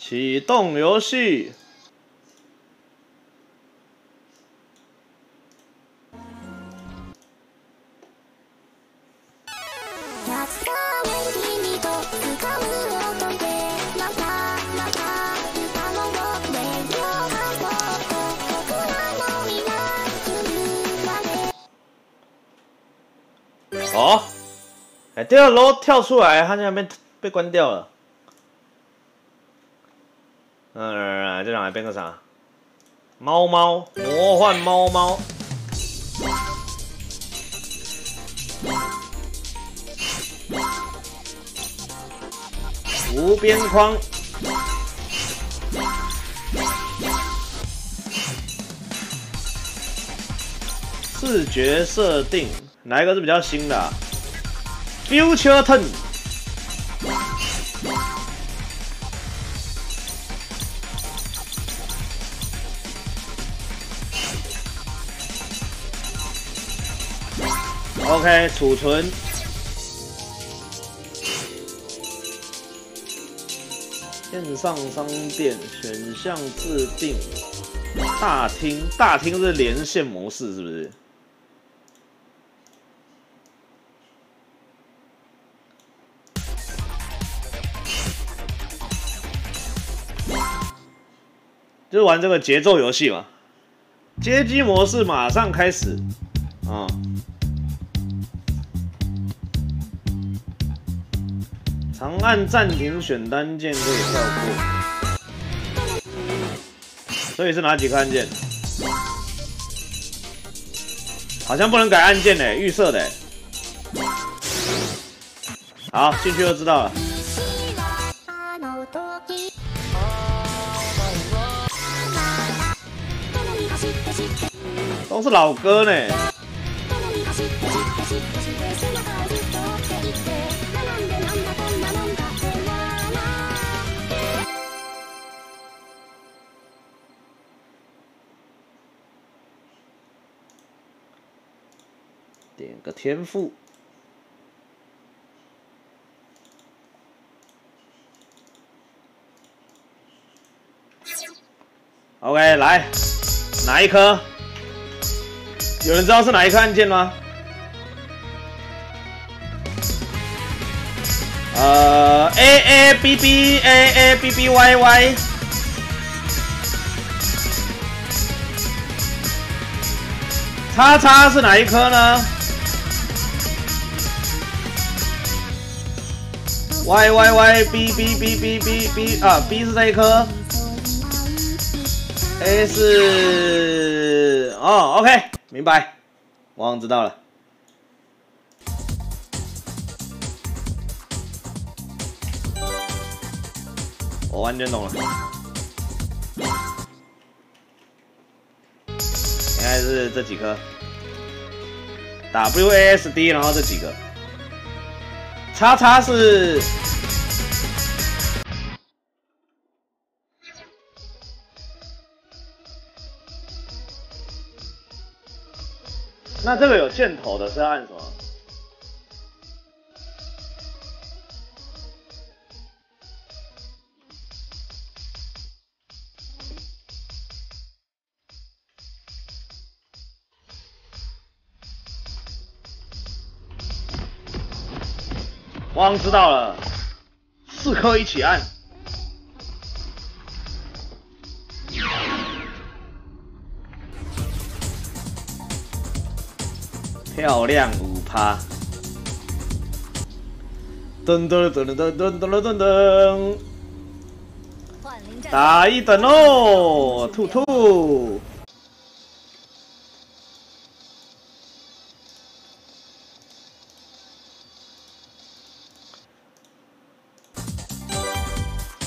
启动游戏。哦，哎，第二楼跳出来，他那边被关掉了。嗯，这两来变个啥？猫猫，魔幻猫猫。无边框。视觉设定。哪一个是比较新的？Future Turn。OK，储存。线上商店选项自定。大厅，大厅是连线模式，是不是？就是玩这个节奏游戏嘛，街机模式马上开始，啊，长按暂停选单键可以跳过，所以是哪几个按键？好像不能改按键呢，预设的。好，进去就知道了。都是老歌呢。点个天赋。OK，来，哪一颗？有人知道是哪一颗按键吗？呃，A A B B A A B B Y Y，叉叉是哪一颗呢？Y Y Y B B B B B B 啊，B 是这一颗，A 是哦，OK。明白，王知道了。我完全懂了。应该是这几颗，W A S D，然后这几个，叉叉是。那这个有箭头的是按什么？汪知道了，四颗一起按。漂亮五趴，噔噔噔噔噔噔噔噔噔，打一等喽，兔兔，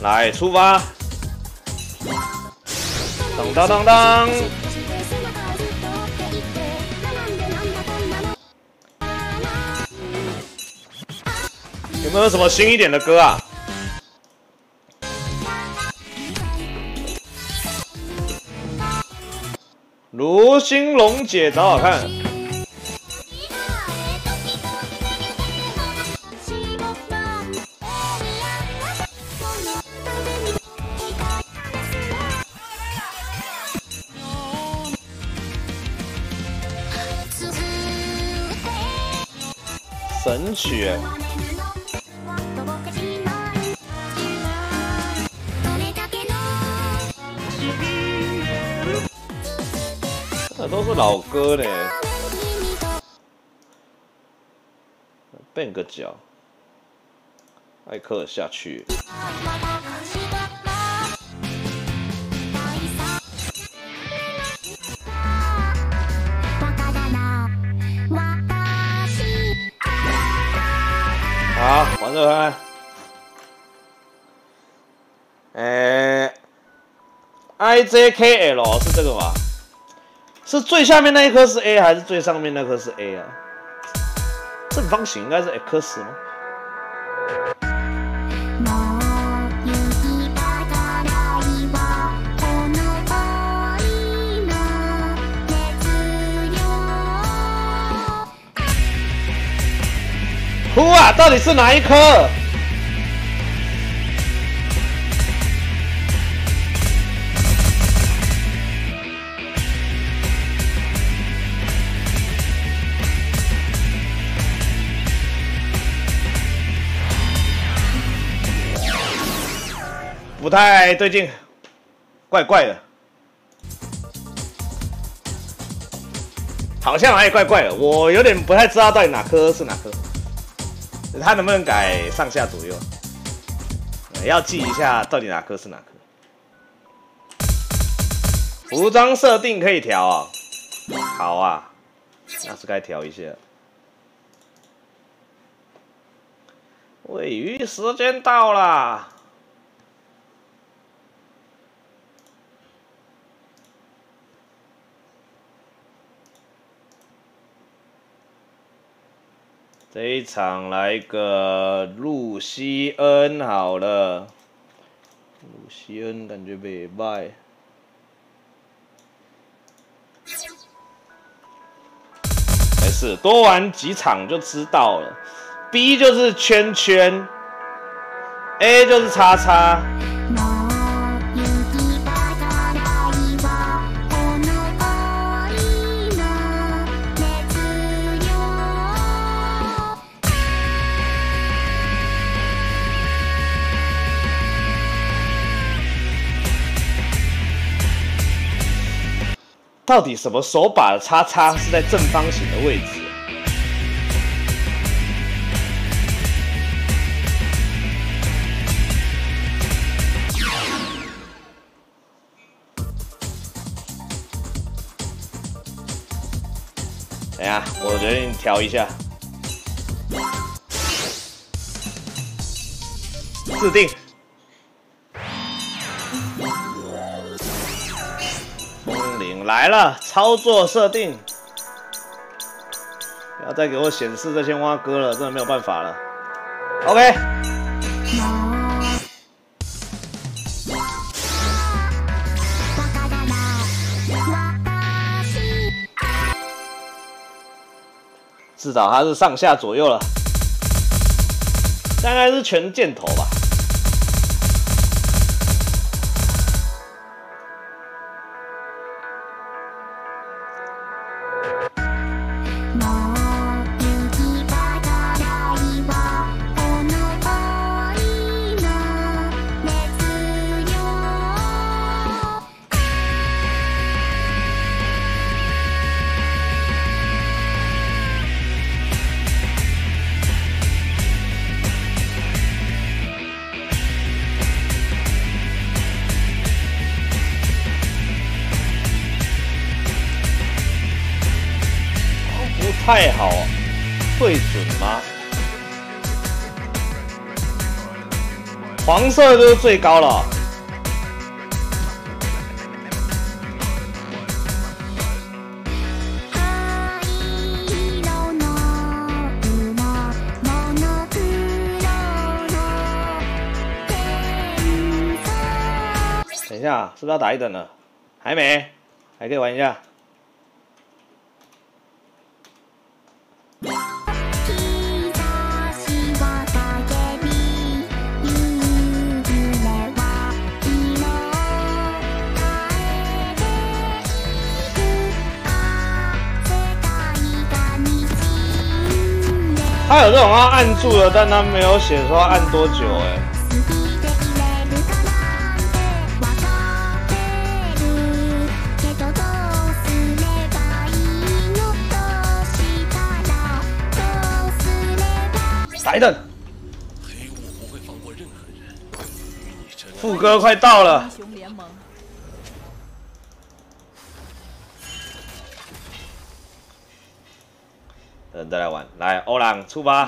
来出发，当当当当。有没有什么新一点的歌啊？卢星龙姐找好看。神曲。这都是老歌嘞，变个脚，艾克下去。好，玩这看。哎，I J K L 是这个吗？是最下面那一颗是 A 还是最上面那颗是 A 啊？正方形应该是 X 吗？到底是哪一颗？不太对劲，怪怪的，好像还怪怪的，我有点不太知道到底哪颗是哪颗。它能不能改上下左右？要记一下到底哪颗是哪颗。服装设定可以调啊，好啊，那是该调一下。喂鱼时间到了。这一场来个露西恩好了，露西恩感觉没败，没事，多玩几场就知道了。B 就是圈圈，A 就是叉叉。到底什么手把的叉叉是在正方形的位置？等下，我决定调一下，自定。来了，操作设定，不要再给我显示这些蛙哥了，真的没有办法了。OK，至少它是上下左右了，大概是全箭头吧。太好，会准吗？黄色就是最高了。等一下，是不是要打一等了？还没，还可以玩一下。他有这种要按住的，但他没有写说按多久哎。来的。副歌快到了。等再来玩，来欧朗出发。